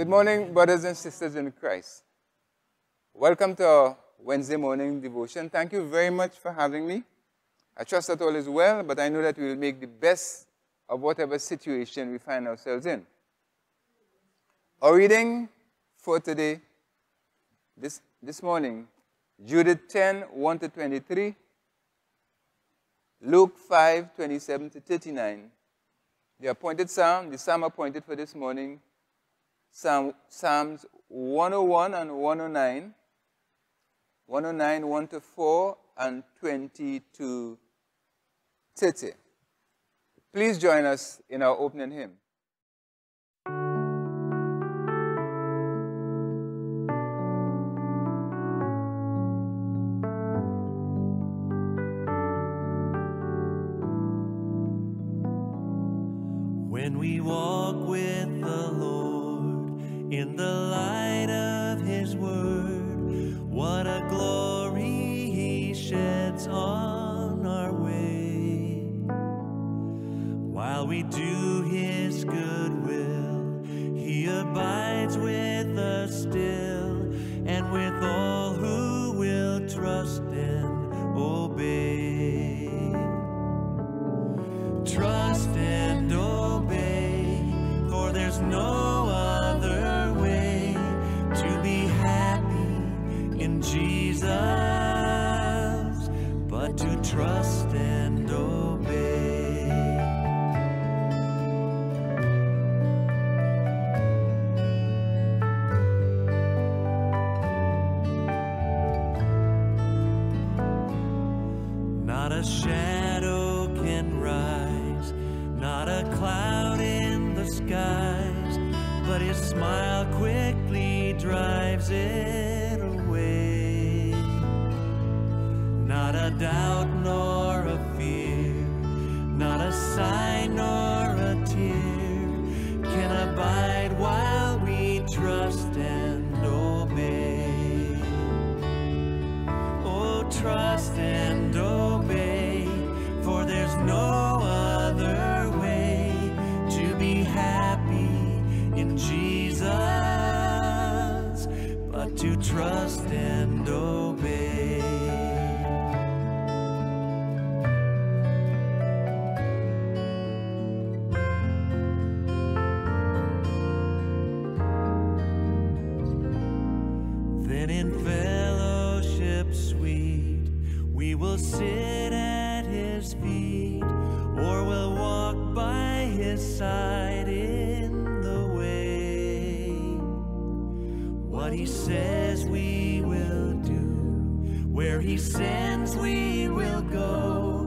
Good morning, brothers and sisters in Christ. Welcome to our Wednesday morning devotion. Thank you very much for having me. I trust that all is well, but I know that we will make the best of whatever situation we find ourselves in. Our reading for today, this, this morning, Judith 10, 1 to 23, Luke 5, 27 to 39. The appointed psalm, the psalm appointed for this morning, psalm, Psalms 101 and 109, 109, 1 to 4, and 20 to 30. Please join us in our opening hymn. What he says we will do, where he sends we will go.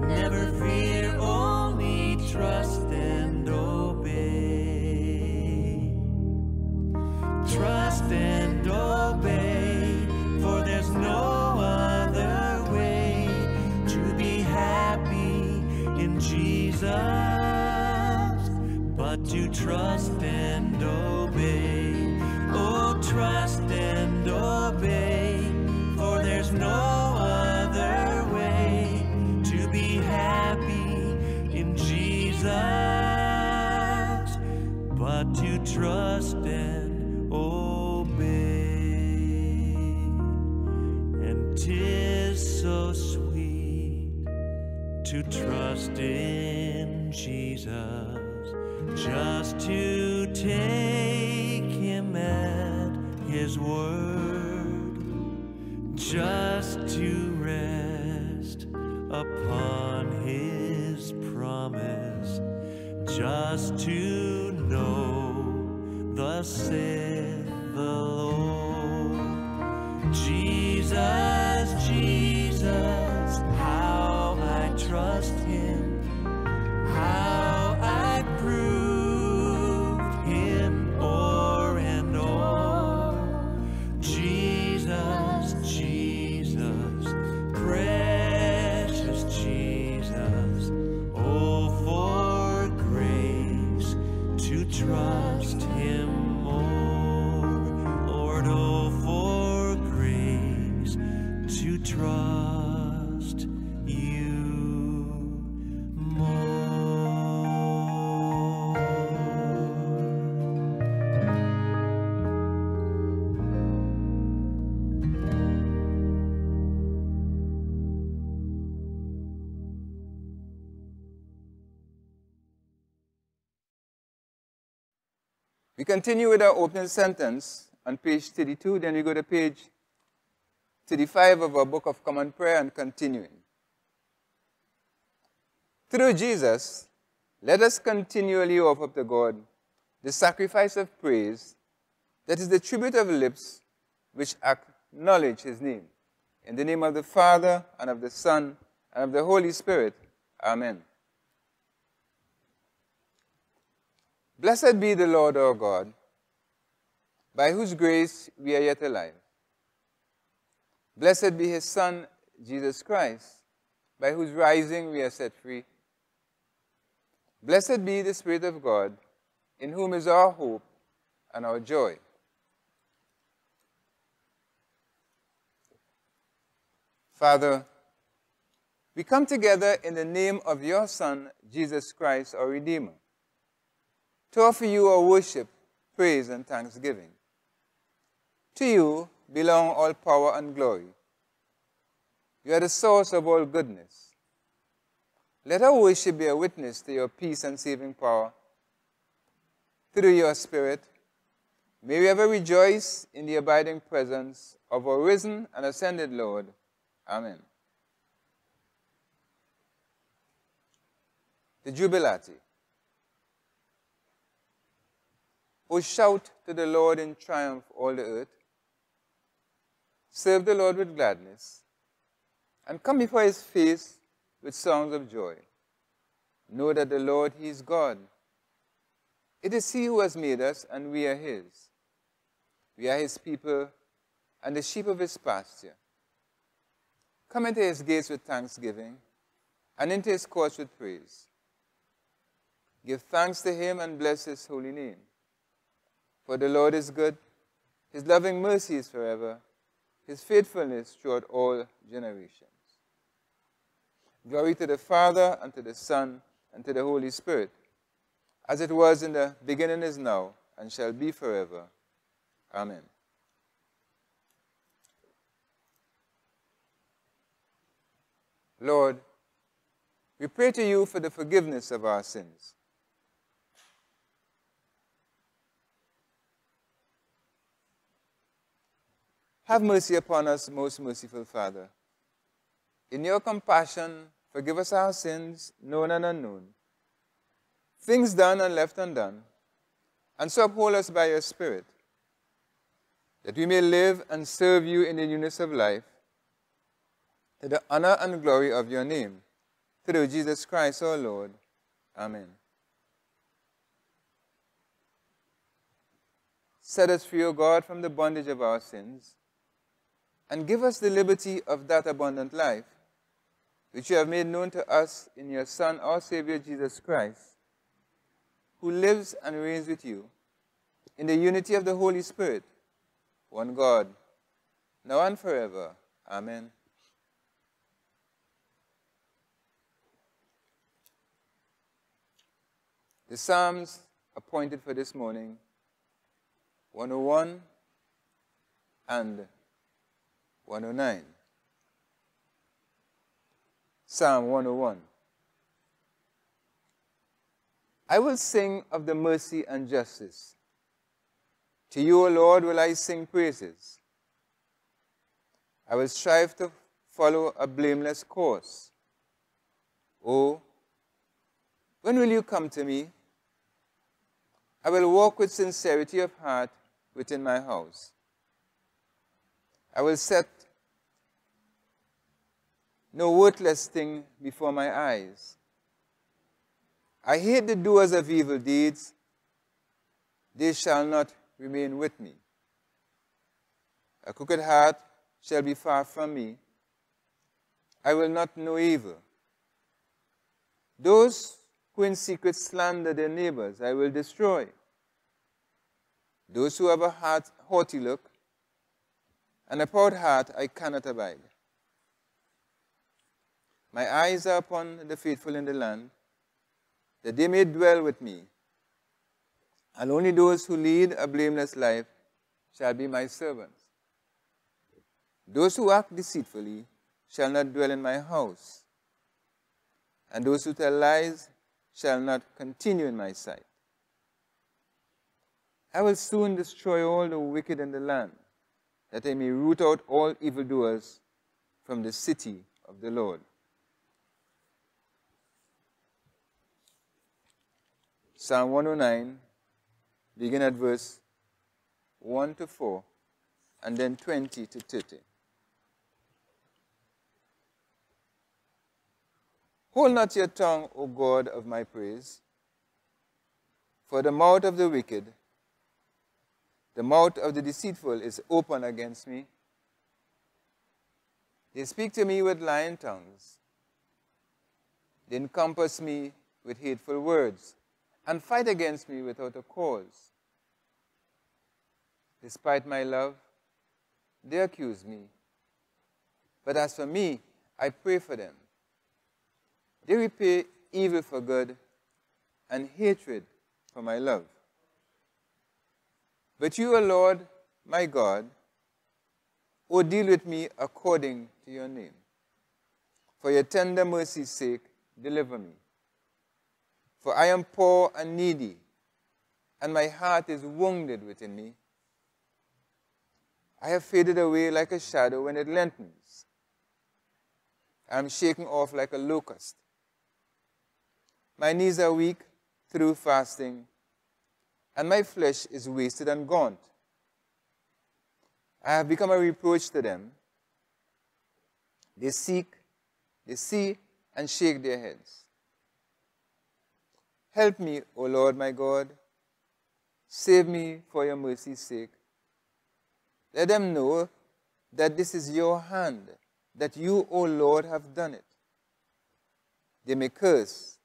Never fear, only trust and obey. Trust and obey, for there's no other way to be happy in Jesus but to trust trust in Jesus, just to continue with our opening sentence on page 32, then we go to page 35 of our Book of Common Prayer and continuing. Through Jesus, let us continually offer up to God the sacrifice of praise that is the tribute of lips which acknowledge his name. In the name of the Father, and of the Son, and of the Holy Spirit. Amen. Blessed be the Lord our God, by whose grace we are yet alive. Blessed be his Son, Jesus Christ, by whose rising we are set free. Blessed be the Spirit of God, in whom is our hope and our joy. Father, we come together in the name of your Son, Jesus Christ, our Redeemer, to offer you our worship, praise, and thanksgiving. To you belong all power and glory. You are the source of all goodness. Let our worship be a witness to your peace and saving power. Through your Spirit, may we ever rejoice in the abiding presence of our risen and ascended Lord Amen. The Jubilate. O shout to the Lord in triumph, all the earth. Serve the Lord with gladness, and come before his face with songs of joy. Know that the Lord, he is God. It is he who has made us, and we are his. We are his people, and the sheep of his pasture. Come into his gates with thanksgiving and into his courts with praise. Give thanks to him and bless his holy name. For the Lord is good, his loving mercy is forever, his faithfulness throughout all generations. Glory to the Father, and to the Son, and to the Holy Spirit, as it was in the beginning is now, and shall be forever. Amen. Lord, we pray to you for the forgiveness of our sins. Have mercy upon us, most merciful Father. In your compassion, forgive us our sins, known and unknown, things done and left undone, and so uphold us by your Spirit, that we may live and serve you in the newness of life to the honor and glory of your name, through Jesus Christ our Lord. Amen. Set us free, O God, from the bondage of our sins, and give us the liberty of that abundant life, which you have made known to us in your Son, our Savior Jesus Christ, who lives and reigns with you in the unity of the Holy Spirit, one God, now and forever. Amen. The Psalms appointed for this morning 101 and 109. Psalm 101. I will sing of the mercy and justice. To you, O Lord, will I sing praises. I will strive to follow a blameless course. Oh, when will you come to me? I will walk with sincerity of heart within my house. I will set no worthless thing before my eyes. I hate the doers of evil deeds. They shall not remain with me. A crooked heart shall be far from me. I will not know evil. Those who in secret slander their neighbors, I will destroy. Those who have a heart, haughty look and a proud heart, I cannot abide. My eyes are upon the faithful in the land, that they may dwell with me. And only those who lead a blameless life shall be my servants. Those who act deceitfully shall not dwell in my house, and those who tell lies shall not continue in my sight. I will soon destroy all the wicked in the land, that I may root out all evildoers from the city of the Lord. Psalm 109, begin at verse 1 to 4, and then 20 to 30. Hold not your tongue, O God of my praise, for the mouth of the wicked, the mouth of the deceitful is open against me. They speak to me with lying tongues. They encompass me with hateful words and fight against me without a cause. Despite my love, they accuse me. But as for me, I pray for them. They repay evil for good and hatred for my love. But you, O Lord, my God, O deal with me according to your name. For your tender mercy's sake, deliver me. For I am poor and needy, and my heart is wounded within me. I have faded away like a shadow when it lengthens. I am shaken off like a locust. My knees are weak through fasting, and my flesh is wasted and gaunt. I have become a reproach to them. They seek, they see, and shake their heads. Help me, O Lord my God. Save me for your mercy's sake. Let them know that this is your hand, that you, O Lord, have done it. They may curse,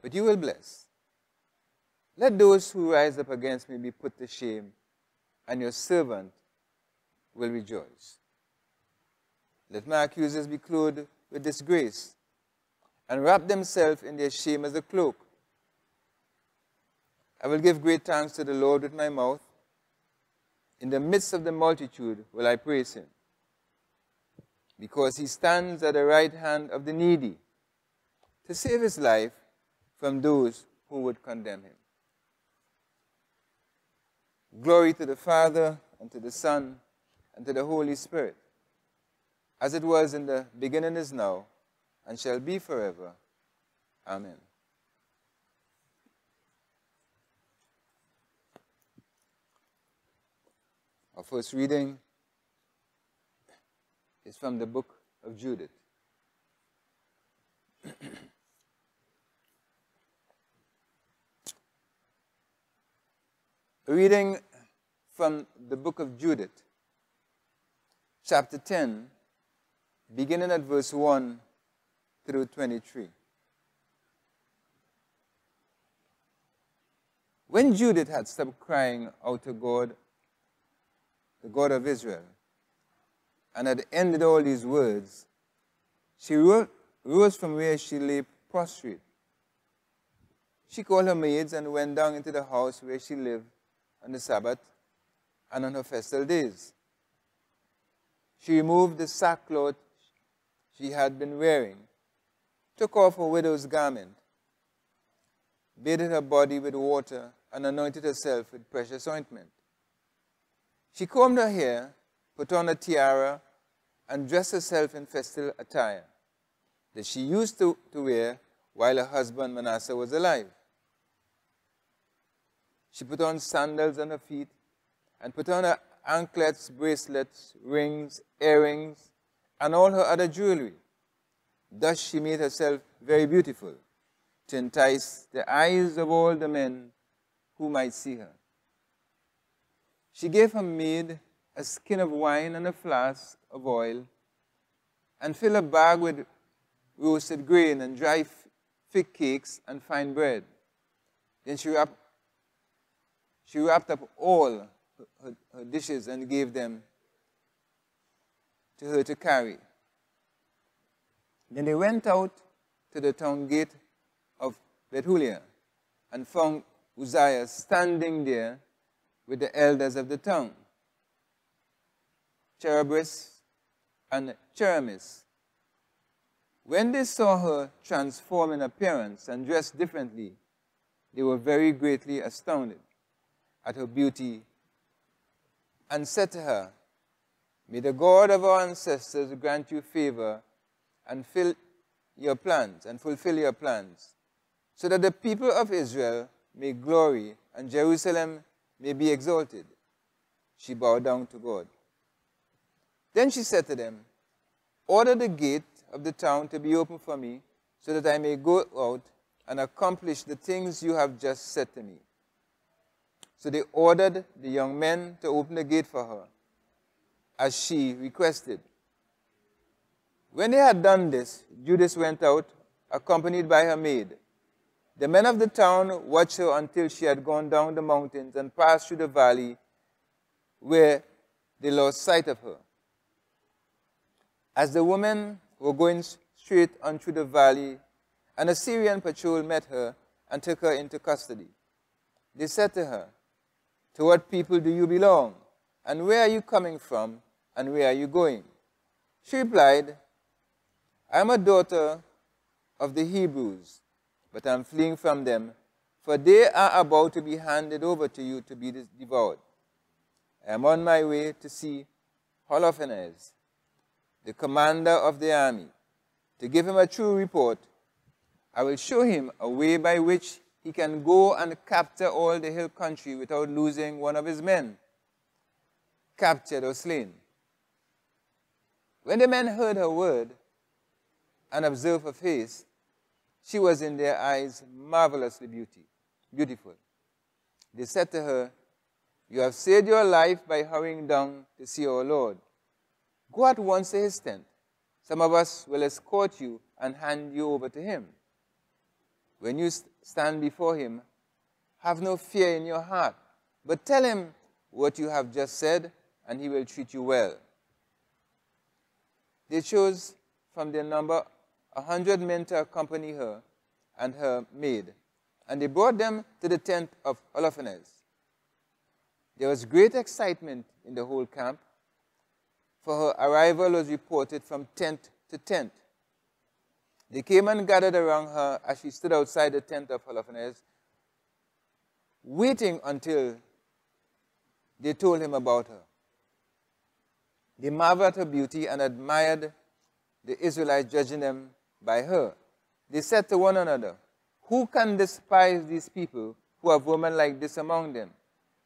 but you will bless. Let those who rise up against me be put to shame, and your servant will rejoice. Let my accusers be clothed with disgrace, and wrap themselves in their shame as a cloak. I will give great thanks to the Lord with my mouth. In the midst of the multitude will I praise him, because he stands at the right hand of the needy to save his life from those who would condemn him. Glory to the Father, and to the Son, and to the Holy Spirit, as it was in the beginning is now, and shall be forever. Amen. Our first reading is from the book of Judith. reading from the book of Judith, chapter 10, beginning at verse 1 through 23. When Judith had stopped crying out to God, the God of Israel, and had ended all these words, she rose from where she lay prostrate. She called her maids and went down into the house where she lived on the Sabbath and on her festival days. She removed the sackcloth she had been wearing, took off her widow's garment, bathed her body with water, and anointed herself with precious ointment. She combed her hair, put on a tiara, and dressed herself in festal attire that she used to, to wear while her husband Manasseh was alive. She put on sandals on her feet and put on her anklets, bracelets, rings, earrings, and all her other jewelry. Thus she made herself very beautiful to entice the eyes of all the men who might see her. She gave her maid a skin of wine and a flask of oil, and filled a bag with roasted grain and dry fig cakes and fine bread. Then she wrapped she wrapped up all her, her dishes and gave them to her to carry. Then they went out to the town gate of Bethulia and found Uzziah standing there with the elders of the town, Chabris and Charmis. When they saw her transformed in appearance and dressed differently, they were very greatly astounded. at her beauty and said to her, May the God of our ancestors grant you favor and fill your plans and fulfill your plans, so that the people of Israel may glory and Jerusalem may be exalted. She bowed down to God. Then she said to them, Order the gate of the town to be open for me, so that I may go out and accomplish the things you have just said to me. So they ordered the young men to open the gate for her, as she requested. When they had done this, Judith went out, accompanied by her maid. The men of the town watched her until she had gone down the mountains and passed through the valley, where they lost sight of her. As the women were going straight on through the valley, an Assyrian patrol met her and took her into custody. They said to her, To what people do you belong? And where are you coming from? And where are you going? She replied, I am a daughter of the Hebrews, but I am fleeing from them, for they are about to be handed over to you to be devoured. I am on my way to see Holofernes, the commander of the army, to give him a true report I will show him a way by which he can go and capture all the hill country without losing one of his men, captured or slain. When the men heard her word and observed her face, she was in their eyes marvelously beauty, beautiful. They said to her, You have saved your life by hurrying down to see our Lord. Go at once to his tent. Some of us will escort you and hand you over to him. When you stand before him, have no fear in your heart, but tell him what you have just said, and he will treat you well. They chose from their number a hundred men to accompany her and her maid, and they brought them to the tent of Holofernes. There was great excitement in the whole camp, for her arrival was reported from tent to tent. They came and gathered around her as she stood outside the tent of Holofernes, waiting until they told him about her. They marveled at her beauty and admired the Israelites, judging them by her. They said to one another, Who can despise these people who have women like this among them?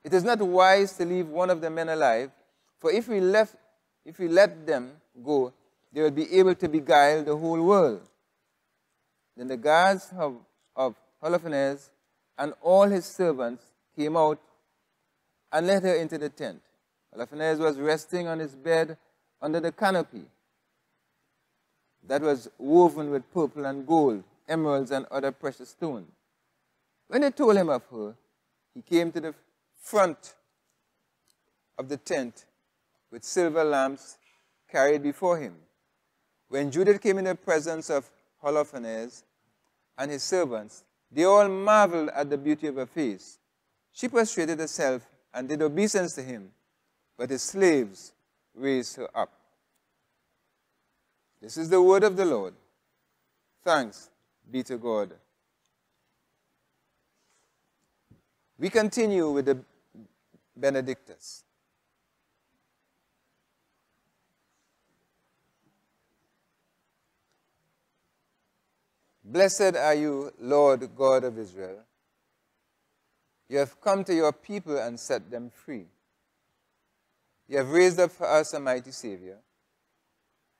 It is not wise to leave one of the men alive, for if we, left, if we let them go, they will be able to beguile the whole world. Then the guards of, of Holofernes and all his servants came out and led her into the tent. Holofernes was resting on his bed under the canopy that was woven with purple and gold, emeralds, and other precious stones. When they told him of her, he came to the front of the tent with silver lamps carried before him. When Judith came in the presence of Holofernes and his servants, they all marveled at the beauty of her face. She prostrated herself and did obeisance to him, but his slaves raised her up. This is the word of the Lord. Thanks be to God. We continue with the Benedictus. Blessed are you, Lord God of Israel. You have come to your people and set them free. You have raised up for us a mighty Savior,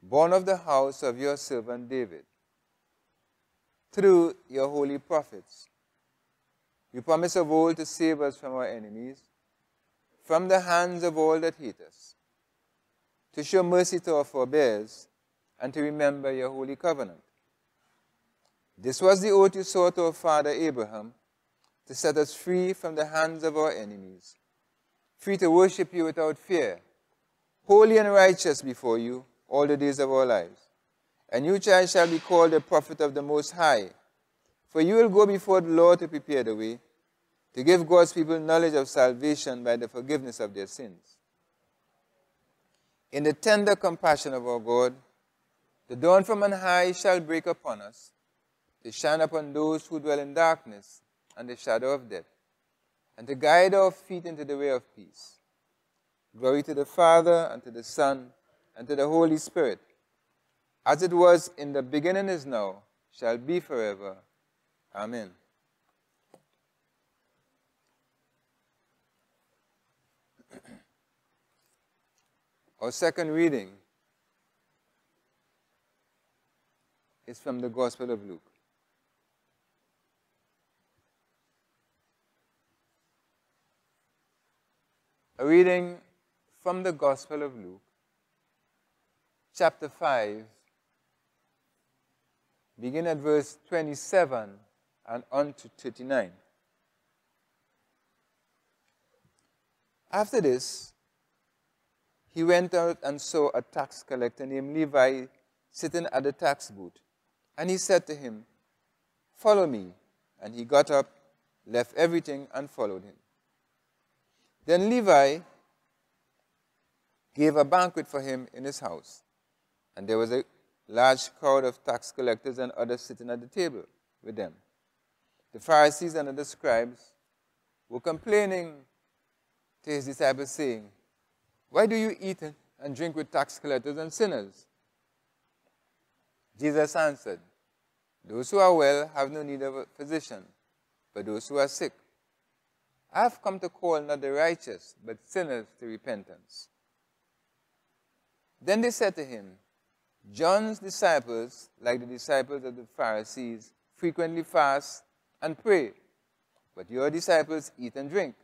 born of the house of your servant David. Through your holy prophets, you promised of old to save us from our enemies, from the hands of all that hate us, to show mercy to our forebears, and to remember your holy covenant. This was the oath you swore to our father Abraham to set us free from the hands of our enemies, free to worship you without fear, holy and righteous before you all the days of our lives. And you, child, shall be called the prophet of the Most High, for you will go before the Lord to prepare the way, to give God's people knowledge of salvation by the forgiveness of their sins. In the tender compassion of our God, the dawn from on high shall break upon us, to shine upon those who dwell in darkness and the shadow of death, and to guide our feet into the way of peace. Glory to the Father, and to the Son, and to the Holy Spirit, as it was in the beginning is now, shall be forever. Amen. Our second reading is from the Gospel of Luke. A reading from the Gospel of Luke, chapter 5, begin at verse 27 and on to 39. After this, he went out and saw a tax collector named Levi sitting at the tax booth. And he said to him, Follow me. And he got up, left everything, and followed him. Then Levi gave a banquet for him in his house, and there was a large crowd of tax collectors and others sitting at the table with them. The Pharisees and the scribes were complaining to his disciples, saying, Why do you eat and drink with tax collectors and sinners? Jesus answered, Those who are well have no need of a physician, but those who are sick. I have come to call not the righteous, but sinners to repentance. Then they said to him, John's disciples, like the disciples of the Pharisees, frequently fast and pray, but your disciples eat and drink.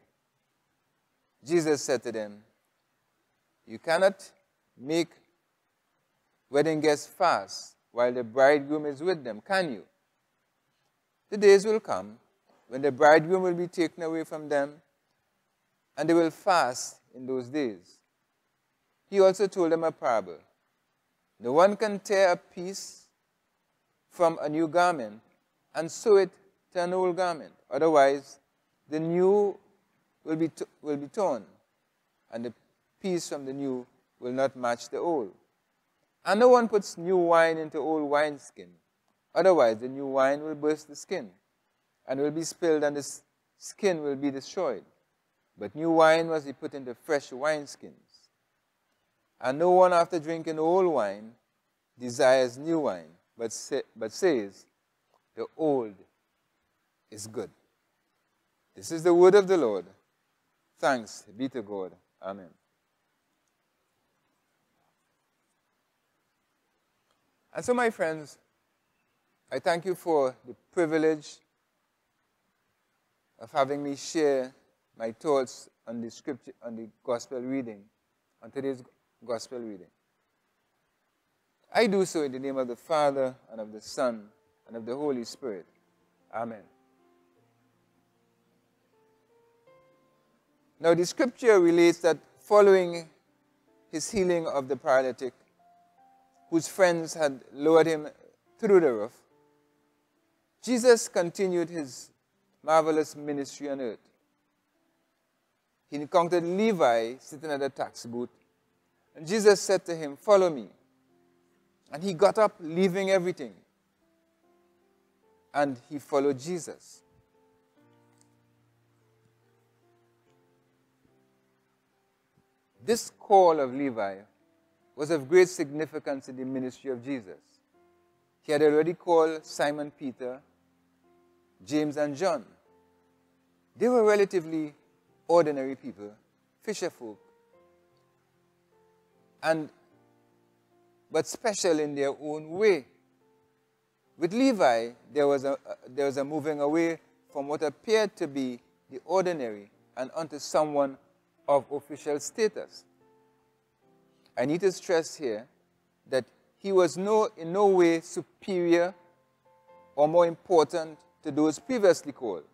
Jesus said to them, You cannot make wedding guests fast while the bridegroom is with them, can you? The days will come when the bridegroom will be taken away from them, and they will fast in those days. He also told them a parable. No one can tear a piece from a new garment and sew it to an old garment. Otherwise, the new will be, will be torn, and the piece from the new will not match the old. And no one puts new wine into old wineskin. Otherwise, the new wine will burst the skin and will be spilled, and the skin will be destroyed. But new wine must be put into fresh wineskins. And no one, after drinking old wine, desires new wine, but, say, but says, The old is good. This is the word of the Lord. Thanks be to God. Amen. And so, my friends, I thank you for the privilege of having me share my thoughts on the scripture, on the gospel reading, on today's gospel reading. I do so in the name of the Father, and of the Son, and of the Holy Spirit. Amen. Now, the scripture relates that following his healing of the paralytic, whose friends had lowered him through the roof, Jesus continued his marvelous ministry on earth. He encountered Levi sitting at a tax booth, and Jesus said to him, Follow me. And he got up, leaving everything, and he followed Jesus. This call of Levi was of great significance in the ministry of Jesus. He had already called Simon Peter James and John. They were relatively ordinary people, fisher folk, and but special in their own way. With Levi, there was a, there was a moving away from what appeared to be the ordinary and onto someone of official status. I need to stress here that he was no, in no way superior or more important to those previously called.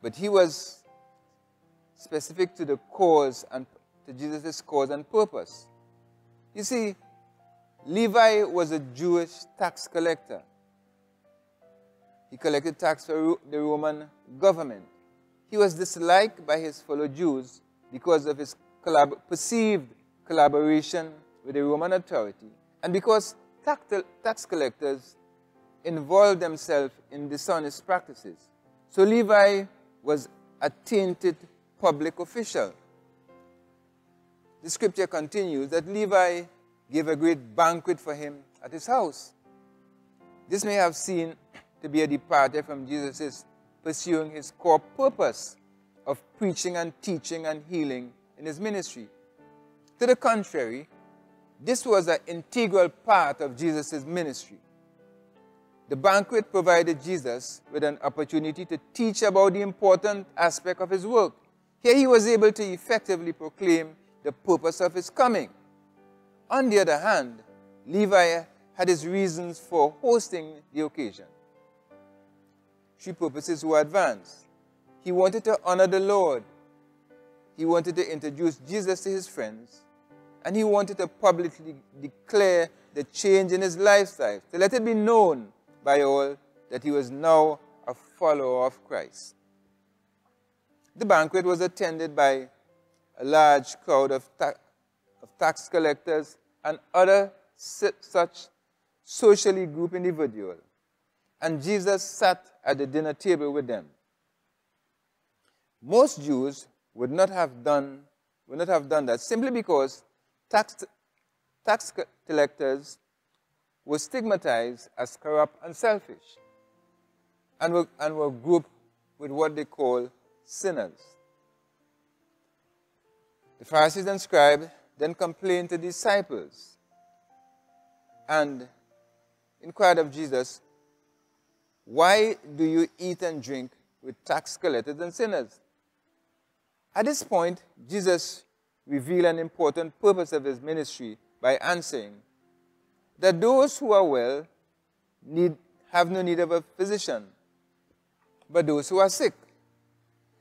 But he was specific to the cause and to Jesus' cause and purpose. You see, Levi was a Jewish tax collector. He collected tax for the Roman government. He was disliked by his fellow Jews because of his collab perceived collaboration with the Roman authority and because tax collectors involved themselves in dishonest practices. So Levi was a tainted public official. The scripture continues that Levi gave a great banquet for him at his house. This may have seemed to be a departure from Jesus' pursuing his core purpose of preaching and teaching and healing in his ministry. To the contrary, this was an integral part of Jesus' ministry. The banquet provided Jesus with an opportunity to teach about the important aspect of his work. Here he was able to effectively proclaim the purpose of his coming. On the other hand, Levi had his reasons for hosting the occasion. Three purposes were advanced. He wanted to honor the Lord. He wanted to introduce Jesus to his friends. And he wanted to publicly declare the change in his lifestyle, to let it be known by all that he was now a follower of Christ. The banquet was attended by a large crowd of, ta of tax collectors and other such socially grouped individuals. And Jesus sat at the dinner table with them. Most Jews would not have done, would not have done that simply because tax, tax collectors were stigmatized as corrupt and selfish and were, and were grouped with what they call sinners. The Pharisees and scribes then complained to the disciples and inquired of Jesus, Why do you eat and drink with tax collectors and sinners? At this point, Jesus revealed an important purpose of his ministry by answering that those who are well need, have no need of a physician, but those who are sick.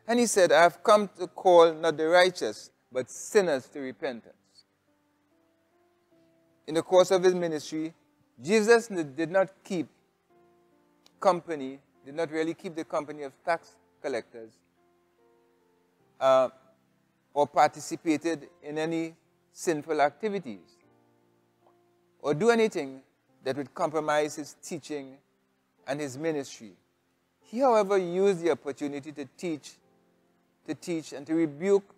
And he said, I have come to call not the righteous, but sinners to repentance. In the course of his ministry, Jesus did not keep company, did not really keep the company of tax collectors uh, or participated in any sinful activities or do anything that would compromise his teaching and his ministry. He, however, used the opportunity to teach, to teach and to rebuke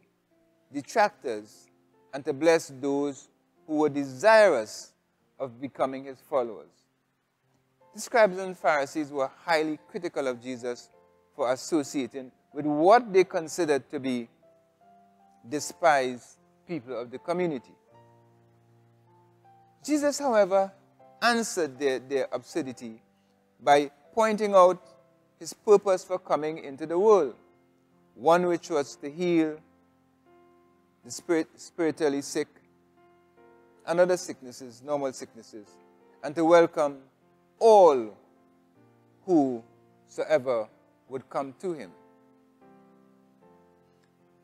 detractors and to bless those who were desirous of becoming his followers. The scribes and Pharisees were highly critical of Jesus for associating with what they considered to be despised people of the community. Jesus, however, answered their, their absurdity by pointing out his purpose for coming into the world, one which was to heal the spirit, spiritually sick and other sicknesses, normal sicknesses, and to welcome all whosoever would come to him.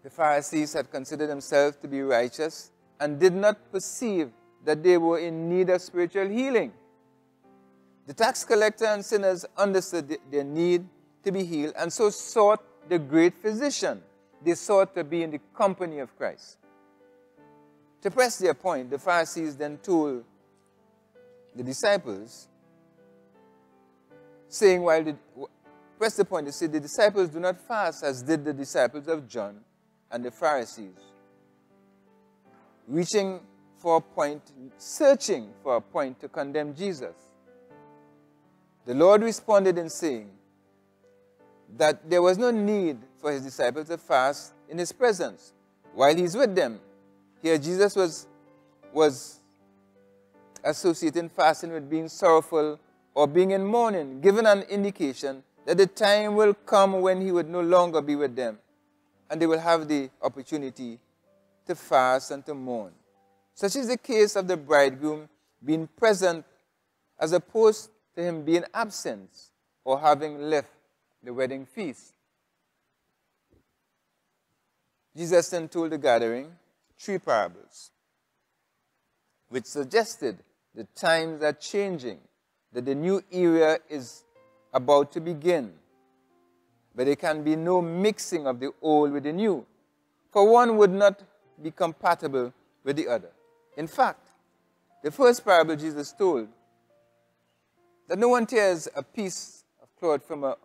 The Pharisees had considered themselves to be righteous and did not perceive that they were in need of spiritual healing. The tax collector and sinners understood their need to be healed and so sought the great physician. They sought to be in the company of Christ. To press their point, the Pharisees then told the disciples, saying, while the, press the point, they said, the disciples do not fast as did the disciples of John and the Pharisees. Reaching for a point, searching for a point to condemn Jesus. The Lord responded in saying that there was no need for his disciples to fast in his presence while he's with them. Here, Jesus was, was associating fasting with being sorrowful or being in mourning, giving an indication that the time will come when he would no longer be with them and they will have the opportunity to fast and to mourn. Such is the case of the bridegroom being present as opposed to him being absent or having left the wedding feast. Jesus then told the gathering three parables, which suggested the times are changing, that the new era is about to begin. But there can be no mixing of the old with the new, for one would not be compatible with the other. In fact, the first parable Jesus told, that no one tears a piece of cloth from a,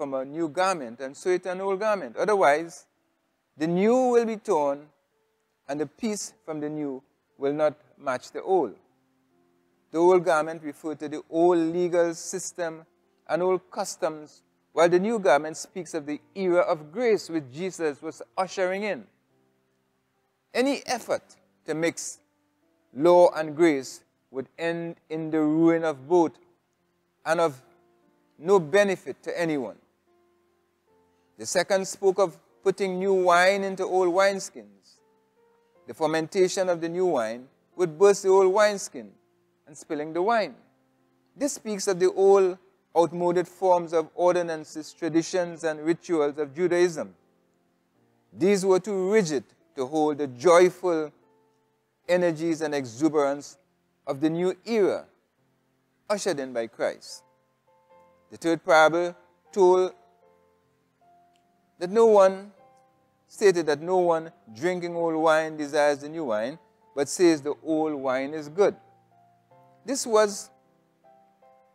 from a new garment and sew it an old garment. Otherwise, the new will be torn and the piece from the new will not match the old. The old garment refers to the old legal system and old customs, while the new garment speaks of the era of grace which Jesus was ushering in. Any effort to mix law and grace would end in the ruin of both and of no benefit to anyone. The second spoke of putting new wine into old wineskins. The fermentation of the new wine would burst the old wineskin and spilling the wine. This speaks of the old outmoded forms of ordinances, traditions, and rituals of Judaism. These were too rigid to hold the joyful energies and exuberance of the new era ushered in by Christ. The third parable told that no one, stated that no one drinking old wine desires the new wine, but says the old wine is good. This was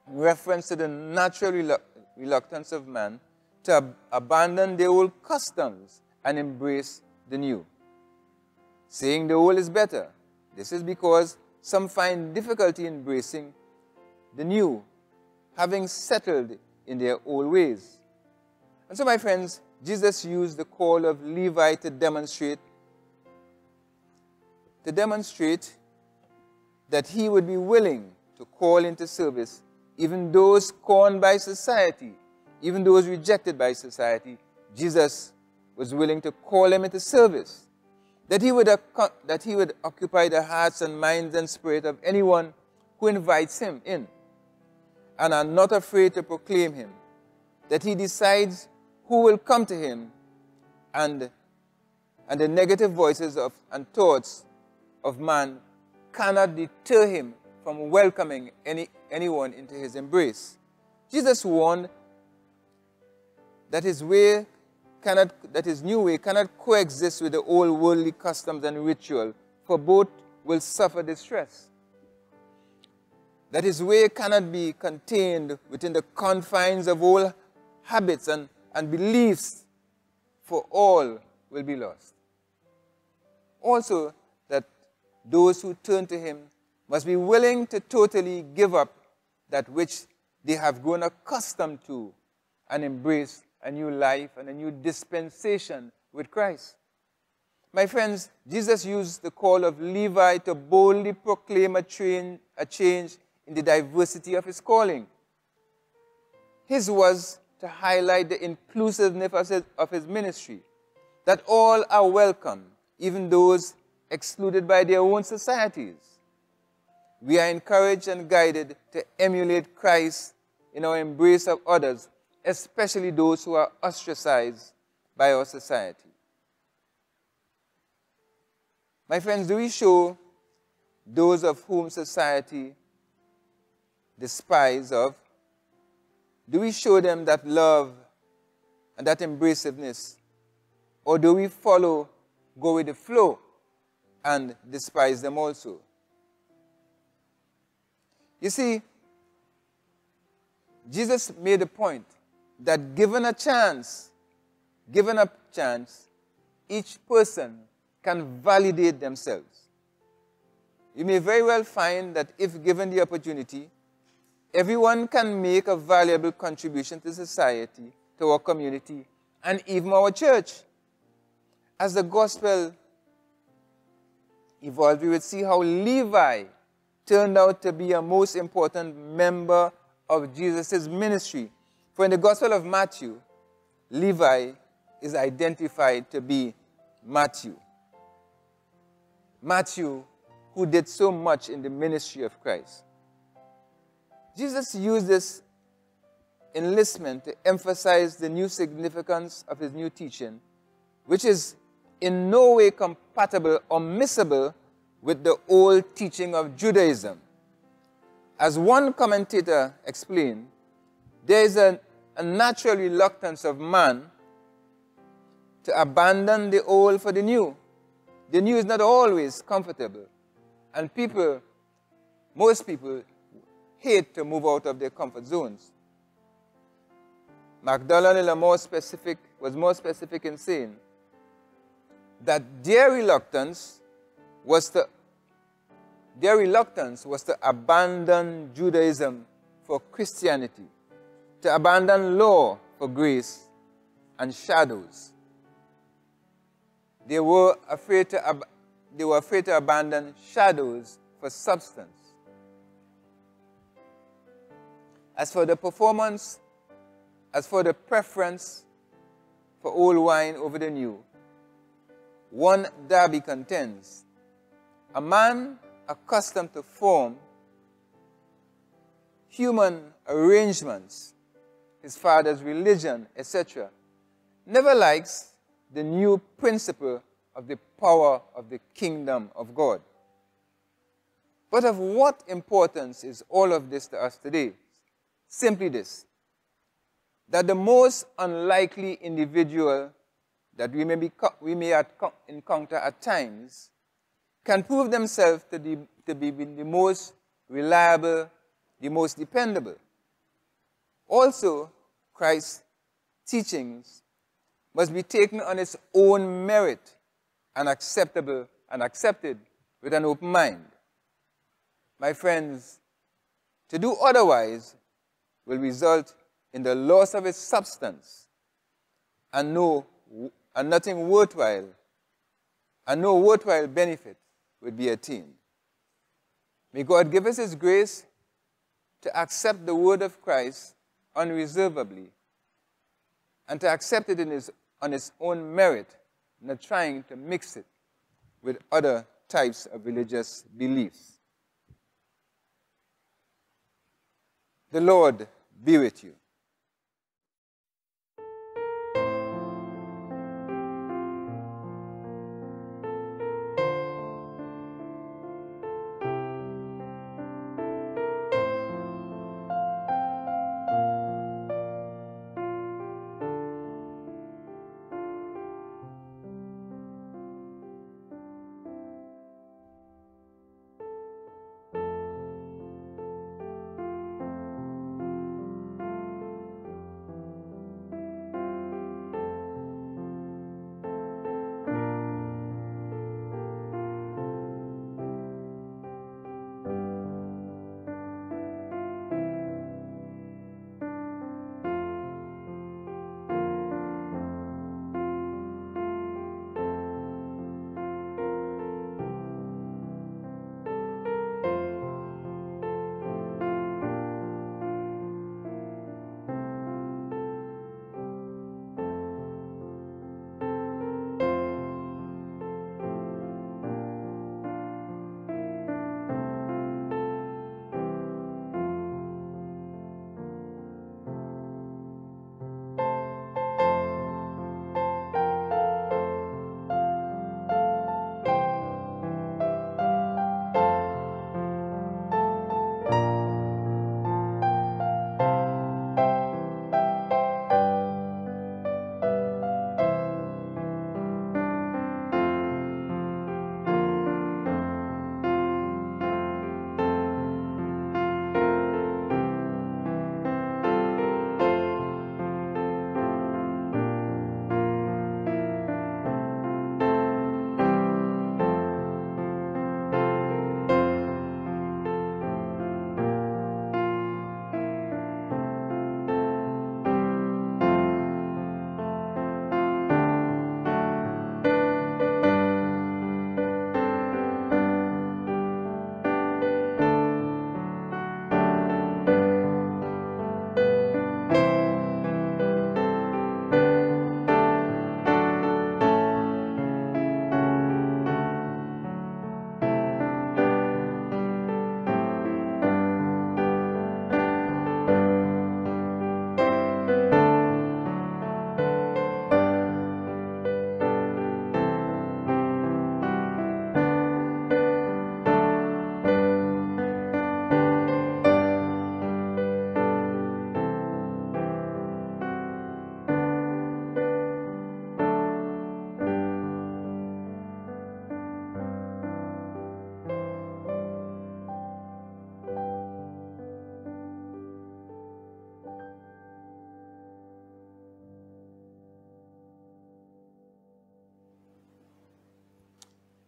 reference to the natural relu reluctance of man to ab abandon the old customs and embrace the new. Saying the old is better. This is because some find difficulty in embracing the new, having settled in their old ways. And so, my friends, Jesus used the call of Levi to demonstrate to demonstrate that he would be willing to call into service even those scorned by society, even those rejected by society. Jesus was willing to call them into service. That he, would, that he would occupy the hearts and minds and spirit of anyone who invites him in and are not afraid to proclaim him. That he decides who will come to him and, and the negative voices of, and thoughts of man cannot deter him from welcoming any, anyone into his embrace. Jesus warned that his way cannot, that his new way cannot coexist with the old worldly customs and ritual, for both will suffer distress. That his way cannot be contained within the confines of old habits and, and beliefs, for all will be lost. Also, that those who turn to him must be willing to totally give up that which they have grown accustomed to and embrace a new life and a new dispensation with Christ. My friends, Jesus used the call of Levi to boldly proclaim a change, a change in the diversity of his calling. His was to highlight the inclusiveness of his, of his ministry, that all are welcome, even those excluded by their own societies. We are encouraged and guided to emulate Christ in our embrace of others, especially those who are ostracized by our society. My friends, do we show those of whom society despise of, do we show them that love and that embraciveness? Or do we follow, go with the flow and despise them also. You see, Jesus made a point that given a chance, given a chance, each person can validate themselves. You may very well find that if given the opportunity, everyone can make a valuable contribution to society, to our community, and even our church. As the gospel evolved, we would see how Levi turned out to be a most important member of Jesus' ministry. For in the Gospel of Matthew, Levi is identified to be Matthew. Matthew, who did so much in the ministry of Christ. Jesus used this enlistment to emphasize the new significance of his new teaching, which is in no way compatible or miscible with the old teaching of Judaism. As one commentator explained, there is a, a natural reluctance of man to abandon the old for the new. The new is not always comfortable. And people, most people, hate to move out of their comfort zones. MacDonald more specific, was more specific in saying that their reluctance was to their reluctance was to abandon Judaism for Christianity, to abandon law for grace and shadows. They were afraid to, they were afraid to abandon shadows for substance. As for the performance, as for the preference for old wine over the new, one Darby contends, a man accustomed to form human arrangements, his father's religion, etc., never likes the new principle of the power of the kingdom of God. But of what importance is all of this to us today? Simply this that the most unlikely individual that we may, be, we may encounter at times can prove themselves to, be, to be the most reliable, the most dependable. Also, Christ's teachings must be taken on its own merit and acceptable and accepted with an open mind. My friends, to do otherwise will result in the loss of its substance and no and nothing worthwhile and no worthwhile benefit would be attained. May God give us His grace to accept the word of Christ unreservedly and to accept it his, on its own merit, not trying to mix it with other types of religious beliefs. The Lord be with you.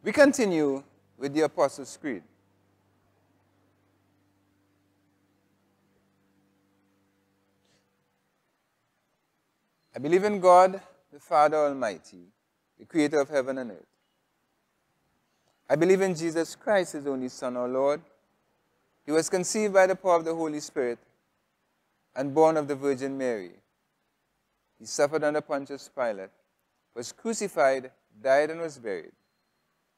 We continue with the Apostles' Creed. I believe in God, the Father Almighty, the creator of heaven and earth. I believe in Jesus Christ, his only Son, our Lord. He was conceived by the power of the Holy Spirit and born of the Virgin Mary. He suffered under Pontius Pilate, was crucified, died, and was buried.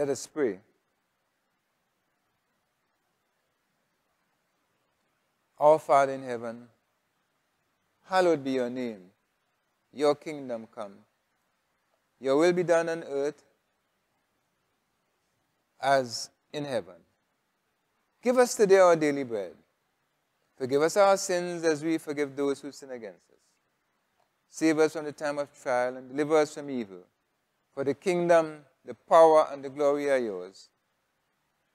Let us pray. Our Father in heaven, hallowed be your name. Your kingdom come. Your will be done on earth as in heaven. Give us today our daily bread. Forgive us our sins as we forgive those who sin against us. Save us from the time of trial and deliver us from evil. For the kingdom, the power, and the glory are yours,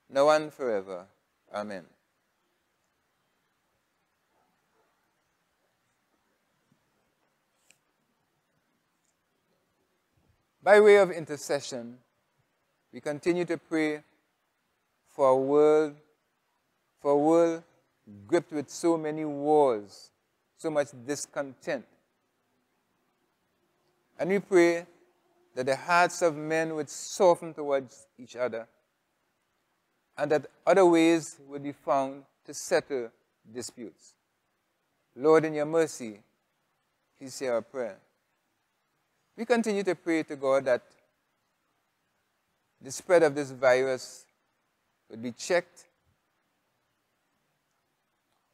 now and forever. Amen. By way of intercession, we continue to pray for a world, for a world gripped with so many wars, so much discontent. And we pray that the hearts of men would soften towards each other and that other ways would be found to settle disputes. Lord, in your mercy, please hear our prayer. We continue to pray to God that the spread of this virus would be checked,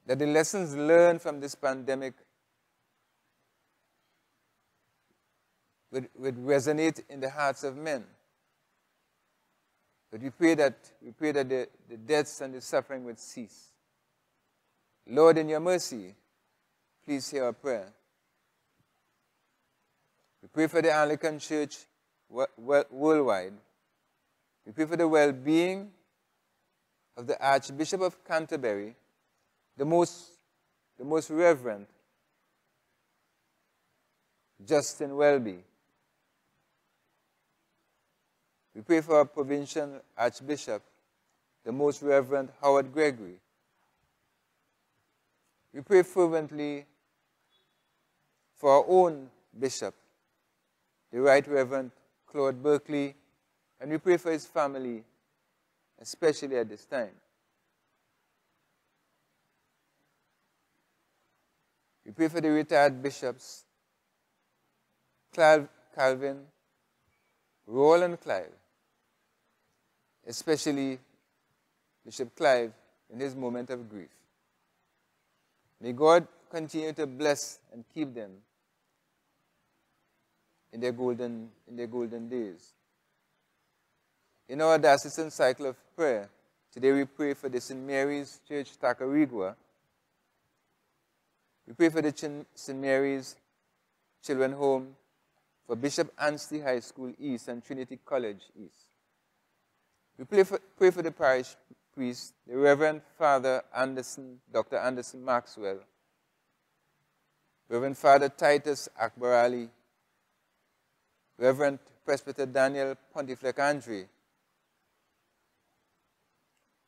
that the lessons learned from this pandemic would, would resonate in the hearts of men. But we pray that, we pray that the, the deaths and the suffering would cease. Lord, in your mercy, please hear our prayer. We pray for the Anglican Church worldwide. We pray for the well being of the Archbishop of Canterbury, the most, the most reverend Justin Welby. We pray for our provincial Archbishop, the most Reverend Howard Gregory. We pray fervently for our own bishop, the Right Reverend Claude Berkeley, and we pray for his family, especially at this time. We pray for the retired bishops, Clive Calvin, Roland Clive, especially Bishop Clive in his moment of grief. May God continue to bless and keep them in their golden, in their golden days. In our diocesan cycle of prayer, today we pray for the St. Mary's Church Tacarigua. We pray for the St. Mary's Children Home, for Bishop Anstey High School East and Trinity College East. We pray for, pray for the parish priest, the Reverend Father Anderson, Dr. Anderson Maxwell, Reverend Father Titus Akbarali, Reverend Presbyter Daniel Pontiflex Andre,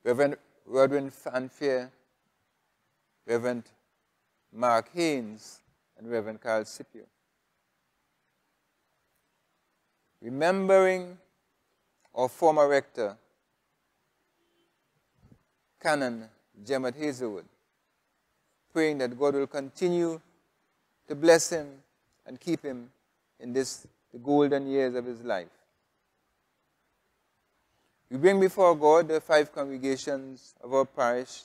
Reverend Rodwin Fanfare, Reverend Mark Haynes, and Reverend Carl Scipio. Remembering our former rector, Canon Jemmett Hazelwood, praying that God will continue to bless him and keep him in this the golden years of his life. We bring before God the five congregations of our parish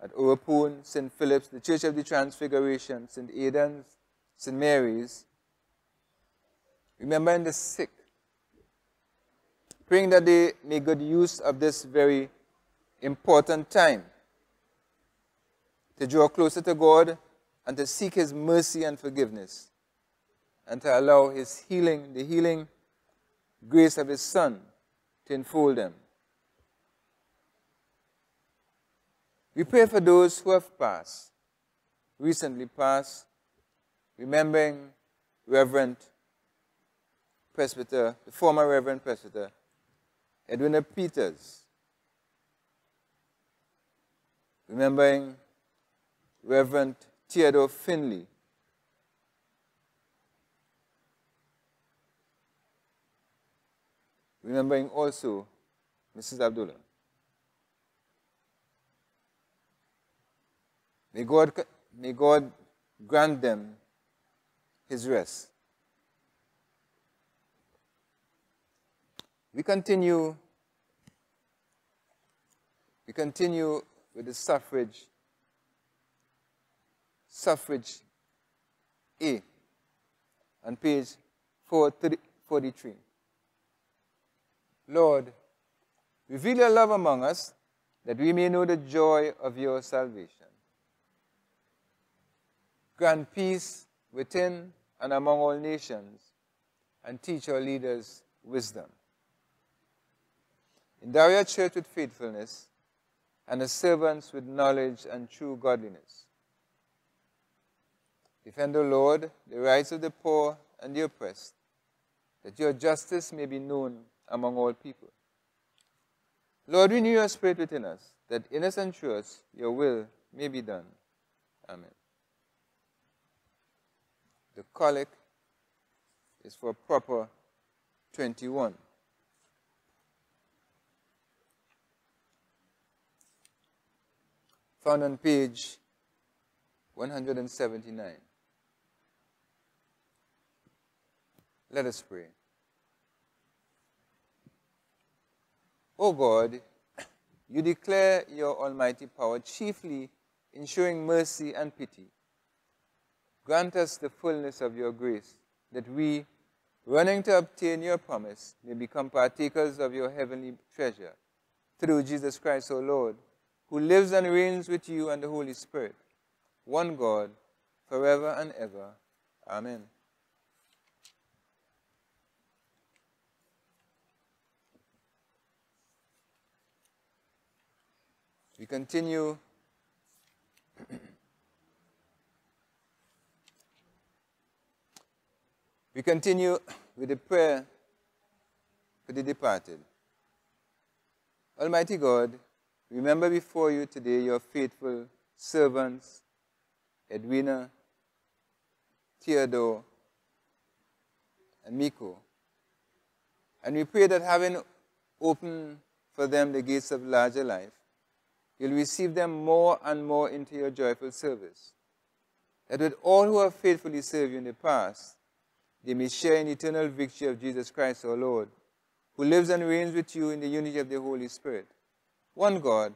at Oropune, St. Philip's, the Church of the Transfiguration, St. Aidan's, St. Mary's. Remembering the sick, praying that they make good use of this very important time to draw closer to God and to seek His mercy and forgiveness, and to allow His healing, the healing grace of His Son, to enfold them. We pray for those who have passed, recently passed, remembering Reverend Presbyter, the former Reverend Presbyter, Edwina Peters, remembering Reverend Theodore Finley, remembering also Mrs. Abdullah. May God, may God grant them his rest. We continue, we continue with the suffrage, suffrage A on page 443. Lord, reveal your love among us that we may know the joy of your salvation. Grant peace within and among all nations, and teach our leaders wisdom. Endow your church with faithfulness, and the servants with knowledge and true godliness. Defend, O Lord, the rights of the poor and the oppressed, that your justice may be known among all people. Lord, renew your spirit within us, that in us and through us your will may be done. Amen. The collect is for proper 21. Found on page 179. Let us pray. O God, you declare your almighty power chiefly in showing mercy and pity. Grant us the fullness of your grace, that we, running to obtain your promise, may become partakers of your heavenly treasure. Through Jesus Christ, O Lord, who lives and reigns with you and the Holy Spirit, one God, forever and ever. Amen. We continue We continue with the prayer for the departed. Almighty God, remember before you today your faithful servants, Edwina, Theodore, and Miko. And we pray that having opened for them the gates of larger life, you'll receive them more and more into your joyful service. That with all who have faithfully served you in the past, they may share in eternal victory of Jesus Christ our Lord, who lives and reigns with you in the unity of the Holy Spirit, one God,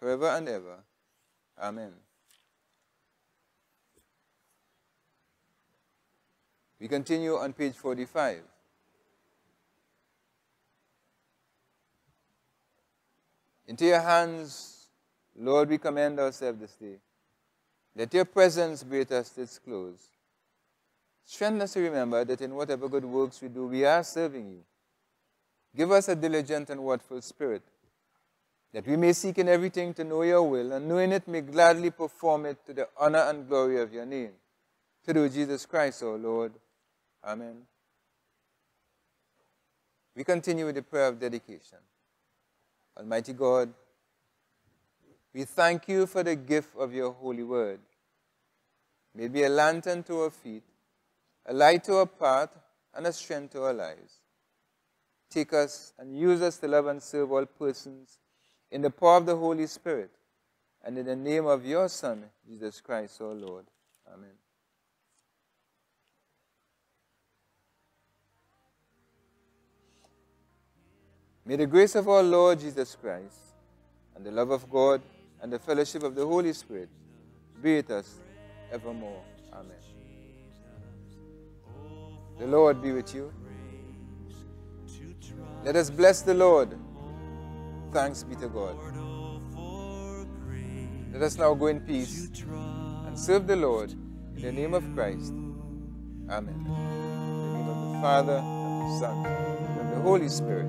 forever and ever. Amen. We continue on page 45. Into your hands, Lord, we commend ourselves this day. Let your presence greet us to its close. Strengthen us to remember that in whatever good works we do, we are serving you. Give us a diligent and watchful spirit, that we may seek in everything to know your will, and knowing it may gladly perform it to the honor and glory of your name. Through Jesus Christ, our Lord. Amen. We continue with the prayer of dedication. Almighty God, we thank you for the gift of your holy word. May it be a lantern to our feet, a light to our path, and a strength to our lives. Take us and use us to love and serve all persons in the power of the Holy Spirit and in the name of your Son, Jesus Christ, our Lord. Amen. May the grace of our Lord Jesus Christ and the love of God and the fellowship of the Holy Spirit be with us evermore. Amen. The Lord be with you. Let us bless the Lord. Thanks be to God. Let us now go in peace and serve the Lord in the name of Christ. Amen. In the name of the Father, and the Son, and the Holy Spirit.